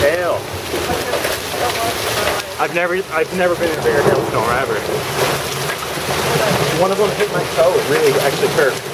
tail. I've never, I've never been in a bigger hailstorm ever. One of them hit my toe. Really, actually hurt.